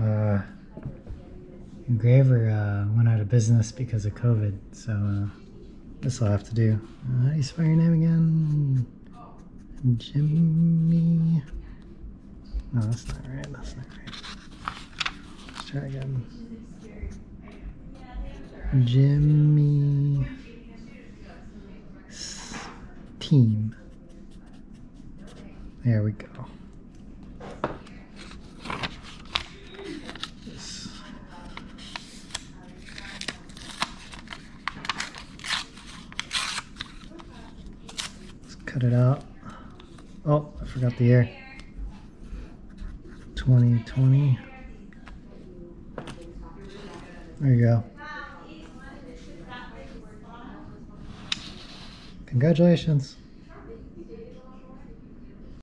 Uh, Engraver uh, went out of business because of COVID, so uh, this will have to do. Uh, how do you spell your name again? Jimmy. No, that's not right. That's not right. Let's try again. Jimmy Team. There we go. Cut it out. Oh, I forgot the year. 2020. There you go. Congratulations.